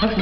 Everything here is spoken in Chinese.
他肯